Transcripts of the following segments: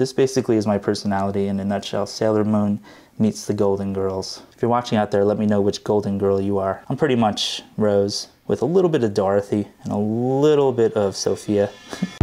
This basically is my personality in a nutshell. Sailor Moon meets the Golden Girls. If you're watching out there, let me know which Golden Girl you are. I'm pretty much Rose with a little bit of Dorothy and a little bit of Sophia.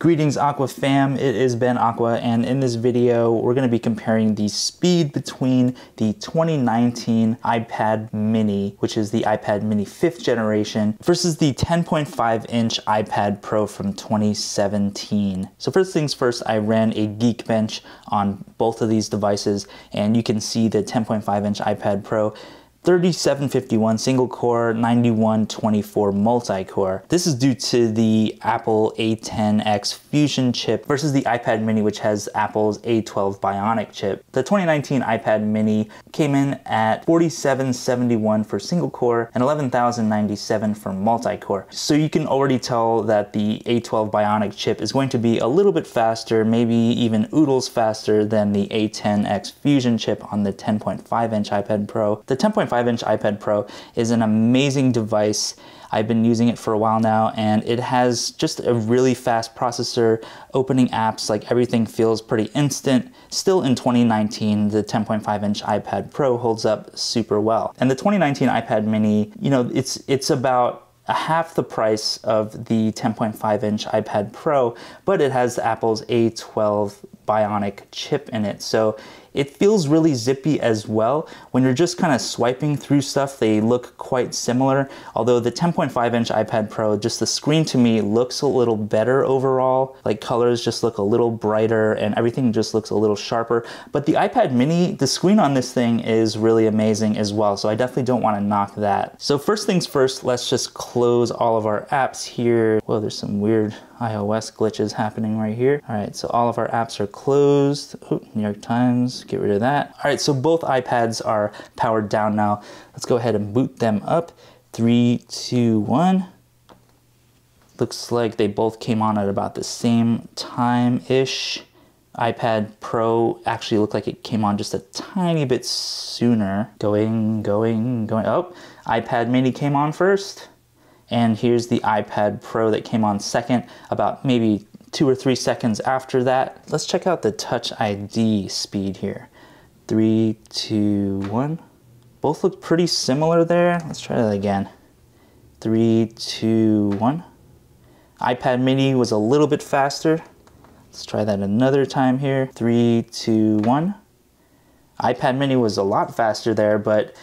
Greetings Aqua fam, it is Ben Aqua and in this video we're going to be comparing the speed between the 2019 iPad mini, which is the iPad mini 5th generation, versus the 10.5 inch iPad Pro from 2017. So first things first, I ran a Geekbench on both of these devices and you can see the 10.5 inch iPad Pro 3751 single core, 9124 multi-core. This is due to the Apple A10X Fusion chip versus the iPad mini which has Apple's A12 Bionic chip. The 2019 iPad mini came in at 4771 for single core and 11097 for multi-core. So you can already tell that the A12 Bionic chip is going to be a little bit faster, maybe even oodles faster than the A10X Fusion chip on the 10.5 inch iPad Pro. The 10.5 inch iPad Pro is an amazing device. I've been using it for a while now and it has just a really fast processor, opening apps, like everything feels pretty instant. Still in 2019, the 10.5 inch iPad Pro holds up super well. And the 2019 iPad mini, you know, it's, it's about a half the price of the 10.5 inch iPad Pro, but it has Apple's A12 Bionic chip in it. So it feels really zippy as well. When you're just kind of swiping through stuff, they look quite similar. Although the 10.5 inch iPad Pro, just the screen to me looks a little better overall. Like colors just look a little brighter and everything just looks a little sharper. But the iPad mini, the screen on this thing is really amazing as well. So I definitely don't want to knock that. So first things first, let's just close all of our apps here. Whoa, there's some weird iOS glitches happening right here. All right, so all of our apps are closed. Ooh, New York Times, get rid of that. All right, so both iPads are powered down now. Let's go ahead and boot them up. Three, two, one. Looks like they both came on at about the same time-ish. iPad Pro actually looked like it came on just a tiny bit sooner. Going, going, going. Oh, iPad mini came on first. And here's the iPad Pro that came on second, about maybe two or three seconds after that. Let's check out the Touch ID speed here. Three, two, one. Both look pretty similar there. Let's try that again. Three, two, one. iPad mini was a little bit faster. Let's try that another time here. Three, two, one. iPad mini was a lot faster there, but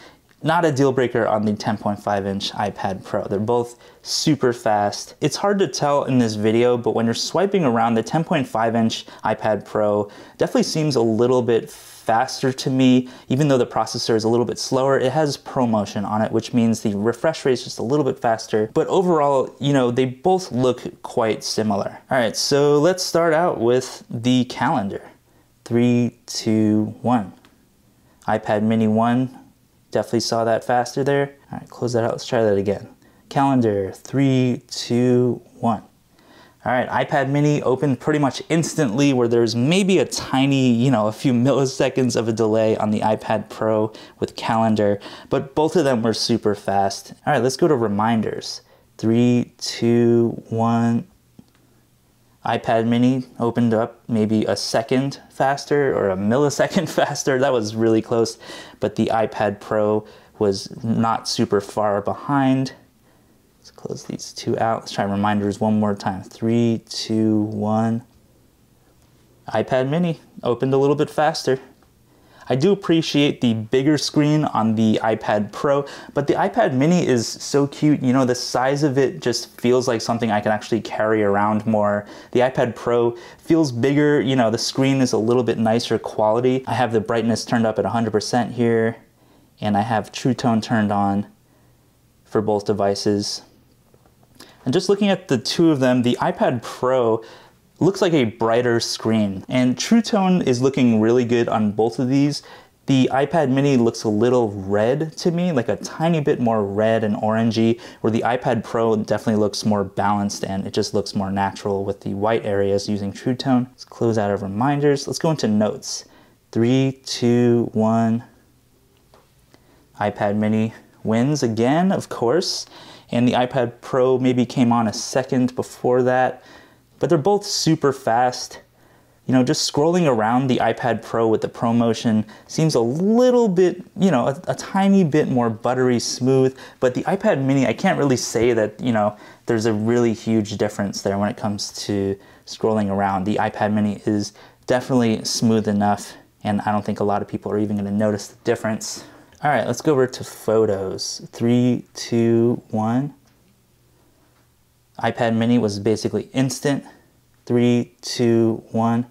not a deal breaker on the 10.5 inch iPad Pro. They're both super fast. It's hard to tell in this video, but when you're swiping around, the 10.5 inch iPad Pro definitely seems a little bit faster to me, even though the processor is a little bit slower. It has ProMotion on it, which means the refresh rate is just a little bit faster. But overall, you know, they both look quite similar. All right, so let's start out with the calendar. Three, two, one. iPad mini 1 Definitely saw that faster there. All right, close that out. Let's try that again. Calendar, three, two, one. All right, iPad mini opened pretty much instantly where there's maybe a tiny, you know, a few milliseconds of a delay on the iPad Pro with calendar, but both of them were super fast. All right, let's go to reminders. Three, two, one, iPad mini opened up maybe a second faster or a millisecond faster. That was really close, but the iPad Pro was not super far behind. Let's close these two out. Let's try reminders one more time. Three, two, one. iPad mini opened a little bit faster. I do appreciate the bigger screen on the iPad Pro, but the iPad mini is so cute. You know, the size of it just feels like something I can actually carry around more. The iPad Pro feels bigger. You know, the screen is a little bit nicer quality. I have the brightness turned up at 100% here, and I have True Tone turned on for both devices. And just looking at the two of them, the iPad Pro looks like a brighter screen. And True Tone is looking really good on both of these. The iPad mini looks a little red to me, like a tiny bit more red and orangey, where the iPad Pro definitely looks more balanced and it just looks more natural with the white areas using True Tone. Let's close out of reminders. Let's go into notes. Three, two, one. iPad mini wins again, of course. and the iPad Pro maybe came on a second before that, but they're both super fast. You know, just scrolling around the iPad Pro with the ProMotion seems a little bit, you know, a, a, tiny bit more buttery smooth, but the iPad mini, I can't really say that, you know, there's a really huge difference there when it comes to scrolling around. The iPad mini is definitely smooth enough, and I don't think a lot of people are even gonna notice the difference. All right, let's go over to photos. Three, two, one. iPad mini was basically instant. Three, two, one.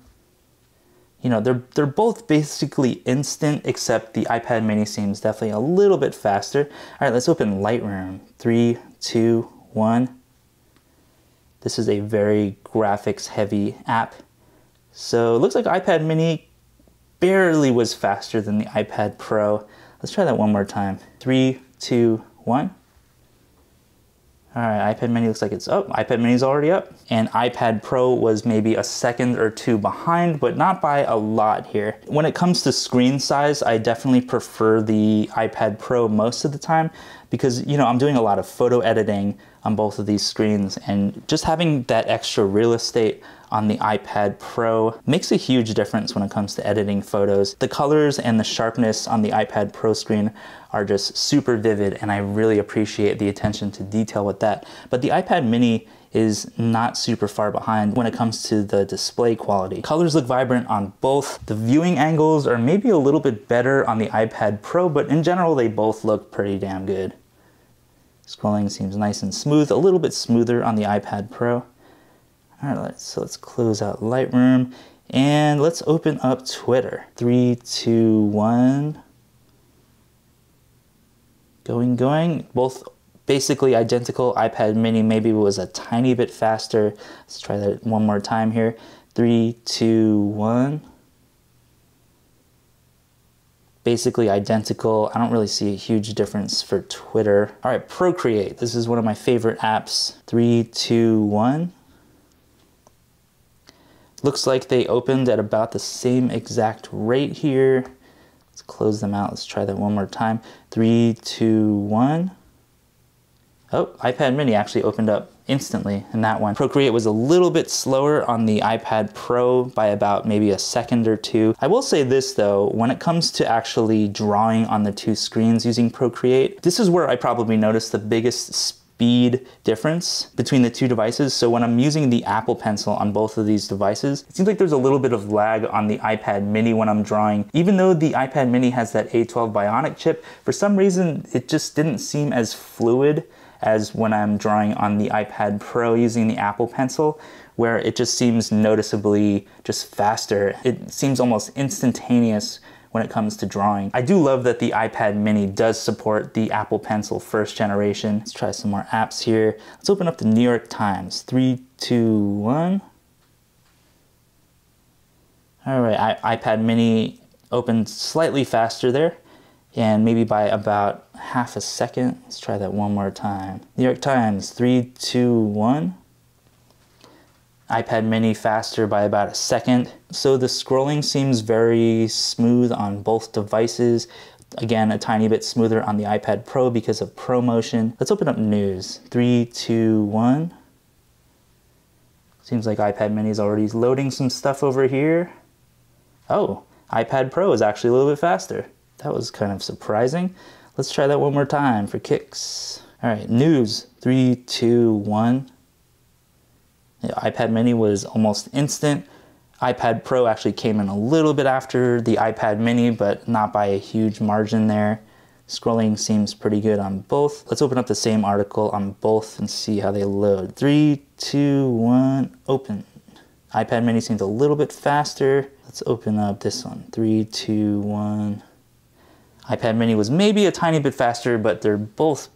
You know, they're, they're both basically instant, except the iPad mini seems definitely a little bit faster. All right, let's open Lightroom. Three, two, one. This is a very graphics heavy app. So it looks like iPad mini barely was faster than the iPad Pro. Let's try that one more time. Three, two, one. All right, iPad mini looks like it's up. iPad mini's already up. And iPad Pro was maybe a second or two behind, but not by a lot here. When it comes to screen size, I definitely prefer the iPad Pro most of the time because, you know, I'm doing a lot of photo editing on both of these screens and just having that extra real estate on the iPad Pro makes a huge difference when it comes to editing photos. The colors and the sharpness on the iPad Pro screen are just super vivid and I really appreciate the attention to detail with that. But the iPad mini is not super far behind when it comes to the display quality. Colors look vibrant on both. The viewing angles are maybe a little bit better on the iPad Pro, but in general, they both look pretty damn good. Scrolling seems nice and smooth, a little bit smoother on the iPad Pro. All right, so let's close out Lightroom and let's open up Twitter. Three, two, one. Going, going. Both basically identical. iPad mini maybe was a tiny bit faster. Let's try that one more time here. Three, two, one. Basically identical. I don't really see a huge difference for Twitter. All right, Procreate. This is one of my favorite apps. Three, two, one. Looks like they opened at about the same exact rate here. Let's close them out. Let's try that one more time. Three, two, one. Oh, iPad mini actually opened up instantly in that one. Procreate was a little bit slower on the iPad Pro by about maybe a second or two. I will say this though, when it comes to actually drawing on the two screens using Procreate, this is where I probably noticed the biggest speed difference between the two devices. So when I'm using the Apple Pencil on both of these devices, it seems like there's a little bit of lag on the iPad mini when I'm drawing. Even though the iPad mini has that A12 Bionic chip, for some reason it just didn't seem as fluid as when I'm drawing on the iPad Pro using the Apple Pencil, where it just seems noticeably just faster. It seems almost instantaneous when it comes to drawing. I do love that the iPad mini does support the Apple Pencil first generation. Let's try some more apps here. Let's open up the New York Times. Three, two, one. All right, I iPad mini opened slightly faster there and maybe by about half a second. Let's try that one more time. New York Times, three, two, one iPad mini faster by about a second. So the scrolling seems very smooth on both devices. Again, a tiny bit smoother on the iPad Pro because of ProMotion. Let's open up news. Three, two, one. Seems like iPad mini is already loading some stuff over here. Oh, iPad Pro is actually a little bit faster. That was kind of surprising. Let's try that one more time for kicks. All right, news. Three, two, one. The iPad mini was almost instant. iPad Pro actually came in a little bit after the iPad mini, but not by a huge margin there. Scrolling seems pretty good on both. Let's open up the same article on both and see how they load. Three, two, one, open. iPad mini seems a little bit faster. Let's open up this one. Three, two, one. iPad mini was maybe a tiny bit faster, but they're both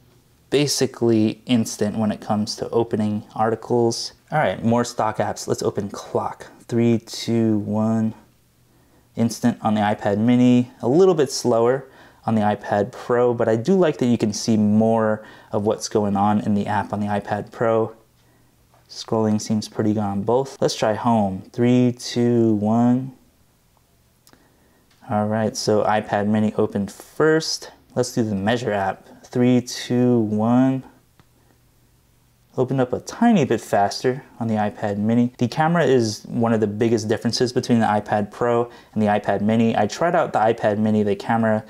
basically instant when it comes to opening articles. All right, more stock apps. Let's open Clock. Three, two, one. Instant on the iPad mini, a little bit slower on the iPad Pro, but I do like that you can see more of what's going on in the app on the iPad Pro. Scrolling seems pretty good on both. Let's try home. Three, two, one. All right, so iPad mini opened first. Let's do the measure app three, two, one. opened up a tiny bit faster on the iPad mini. The camera is one of the biggest differences between the iPad Pro and the iPad mini. I tried out the iPad mini, the camera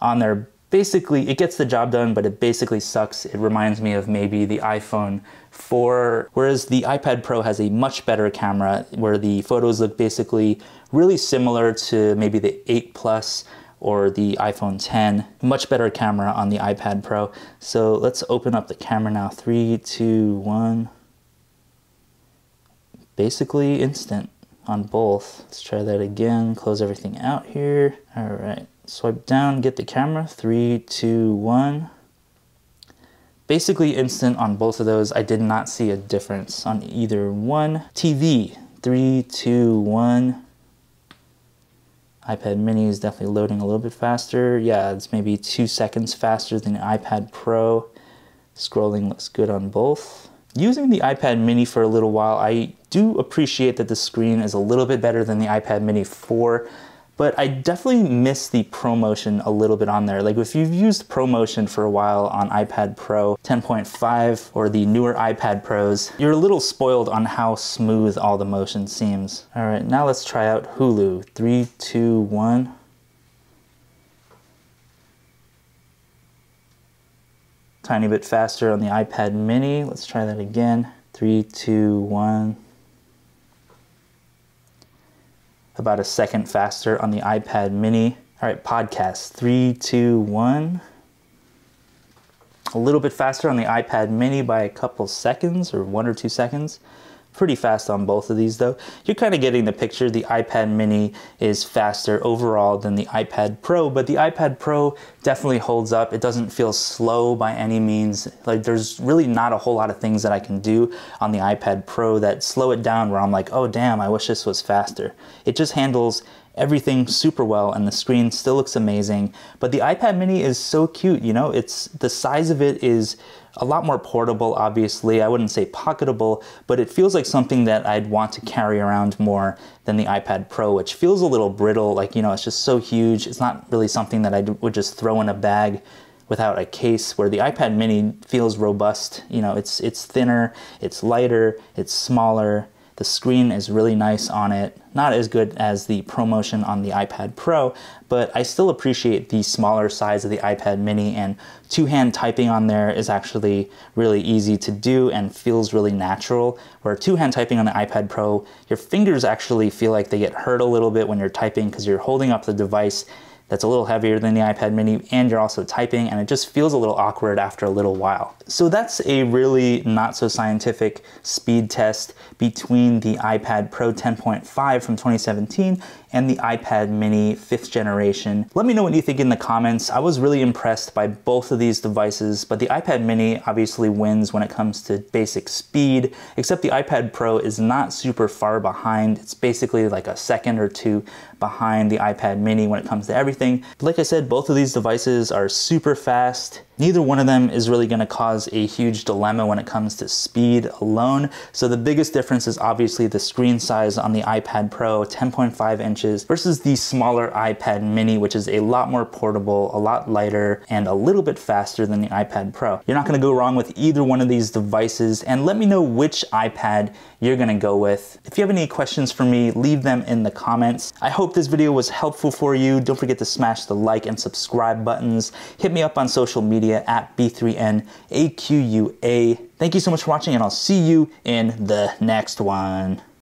on there basically it gets the job done but it basically sucks it reminds me of maybe the iphone 4 whereas the ipad pro has a much better camera where the photos look basically really similar to maybe the 8 plus or the iphone 10 much better camera on the ipad pro. So let's open up the camera now. Three two one. Basically instant on both. Let's try that again. Close everything out here. All right. Swipe down, get the camera, three, two, one. Basically instant on both of those. I did not see a difference on either one. TV, three, two, one. iPad mini is definitely loading a little bit faster. Yeah, it's maybe two seconds faster than the iPad Pro. Scrolling looks good on both. Using the iPad mini for a little while, I do appreciate that the screen is a little bit better than the iPad mini 4 but I definitely miss the ProMotion a little bit on there. Like if you've used ProMotion for a while on iPad Pro 10.5 or the newer iPad Pros, you're a little spoiled on how smooth all the motion seems. All right, now let's try out Hulu. Three, two, one. Tiny bit faster on the iPad mini. Let's try that again. Three, two, one. About a second faster on the iPad mini. All right, podcast, three, two, one. A little bit faster on the iPad mini by a couple seconds or one or two seconds pretty fast on both of these though. You're kind of getting the picture. The iPad mini is faster overall than the iPad Pro, but the iPad Pro definitely holds up. It doesn't feel slow by any means. Like there's really not a whole lot of things that I can do on the iPad Pro that slow it down where I'm like, oh damn, I wish this was faster. It just handles everything super well and the screen still looks amazing. But the iPad mini is so cute, you know, it's the size of it is a lot more portable, obviously. I wouldn't say pocketable, but it feels like something that I'd want to carry around more than the iPad Pro, which feels a little brittle. Like, you know, it's just so huge. It's not really something that I would just throw in a bag without a case where the iPad mini feels robust. You know, it's, it's thinner, it's lighter, it's smaller, the screen is really nice on it, not as good as the ProMotion on the iPad Pro, but I still appreciate the smaller size of the iPad mini and two-hand typing on there is actually really easy to do and feels really natural. Where two-hand typing on the iPad Pro, your fingers actually feel like they get hurt a little bit when you're typing because you're holding up the device that's a little heavier than the iPad mini and you're also typing and it just feels a little awkward after a little while. So that's a really not so scientific speed test between the iPad Pro 10.5 from 2017 and the iPad mini 5th generation. Let me know what you think in the comments. I was really impressed by both of these devices, but the iPad mini obviously wins when it comes to basic speed, except the iPad Pro is not super far behind. It's basically like a second or two behind the iPad mini when it comes to everything. But like I said, both of these devices are super fast Neither one of them is really going to cause a huge dilemma when it comes to speed alone. So the biggest difference is obviously the screen size on the iPad Pro, 10.5 inches, versus the smaller iPad mini, which is a lot more portable, a lot lighter, and a little bit faster than the iPad Pro. You're not going to go wrong with either one of these devices, and let me know which iPad you're going to go with. If you have any questions for me, leave them in the comments. I hope this video was helpful for you. Don't forget to smash the like and subscribe buttons. Hit me up on social media media at B3NAQUA. Thank you so much for watching, and I'll see you in the next one.